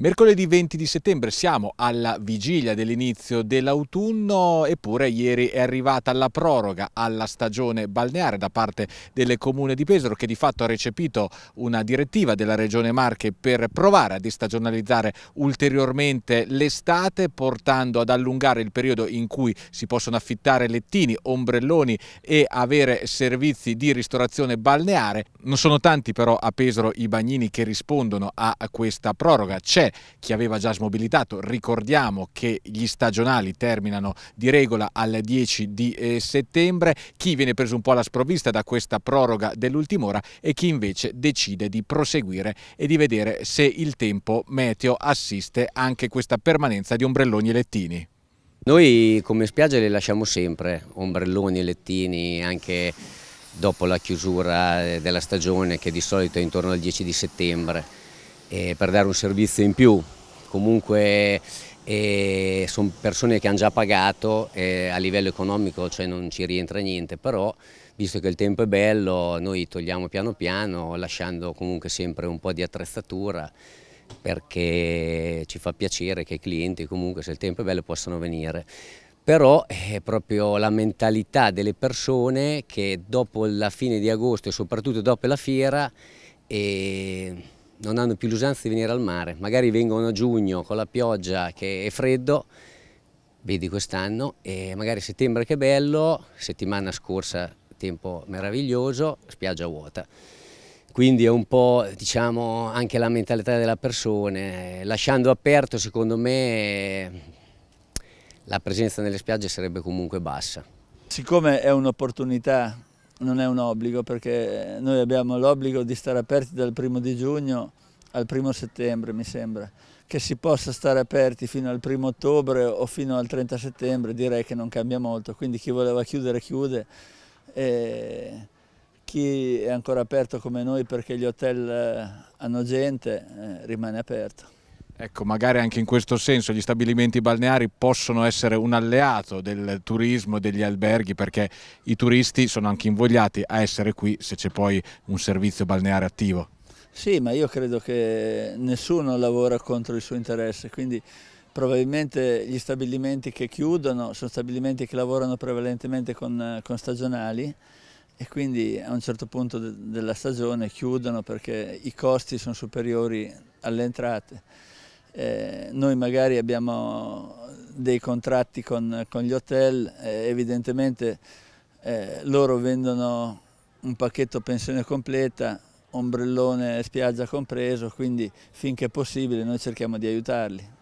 Mercoledì 20 di settembre siamo alla vigilia dell'inizio dell'autunno eppure ieri è arrivata la proroga alla stagione balneare da parte del comune di Pesaro che di fatto ha recepito una direttiva della regione Marche per provare a destagionalizzare ulteriormente l'estate portando ad allungare il periodo in cui si possono affittare lettini, ombrelloni e avere servizi di ristorazione balneare. Non sono tanti però a Pesaro i bagnini che rispondono a questa proroga. C'è chi aveva già smobilitato, ricordiamo che gli stagionali terminano di regola al 10 di eh, settembre, chi viene preso un po' alla sprovvista da questa proroga dell'ultima ora e chi invece decide di proseguire e di vedere se il tempo meteo assiste anche questa permanenza di ombrelloni e lettini. Noi come spiaggia le lasciamo sempre, ombrelloni e lettini anche dopo la chiusura della stagione che di solito è intorno al 10 di settembre eh, per dare un servizio in più. Comunque eh, sono persone che hanno già pagato, eh, a livello economico cioè non ci rientra niente, però visto che il tempo è bello noi togliamo piano piano lasciando comunque sempre un po' di attrezzatura perché ci fa piacere che i clienti comunque se il tempo è bello possano venire però è proprio la mentalità delle persone che dopo la fine di agosto e soprattutto dopo la fiera eh, non hanno più l'usanza di venire al mare, magari vengono a giugno con la pioggia che è freddo, vedi quest'anno, e magari settembre che bello, settimana scorsa tempo meraviglioso, spiaggia vuota. Quindi è un po' diciamo, anche la mentalità della persona, lasciando aperto secondo me la presenza nelle spiagge sarebbe comunque bassa. Siccome è un'opportunità non è un obbligo perché noi abbiamo l'obbligo di stare aperti dal primo di giugno al primo settembre mi sembra. Che si possa stare aperti fino al primo ottobre o fino al 30 settembre direi che non cambia molto, quindi chi voleva chiudere chiude e chi è ancora aperto come noi perché gli hotel eh, hanno gente eh, rimane aperto. Ecco, magari anche in questo senso gli stabilimenti balneari possono essere un alleato del turismo e degli alberghi perché i turisti sono anche invogliati a essere qui se c'è poi un servizio balneare attivo. Sì, ma io credo che nessuno lavora contro il suo interesse, quindi probabilmente gli stabilimenti che chiudono sono stabilimenti che lavorano prevalentemente con, con stagionali e quindi a un certo punto de della stagione chiudono perché i costi sono superiori alle entrate. Eh, noi magari abbiamo dei contratti con, con gli hotel, eh, evidentemente eh, loro vendono un pacchetto pensione completa, ombrellone e spiaggia compreso, quindi finché possibile noi cerchiamo di aiutarli.